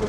poi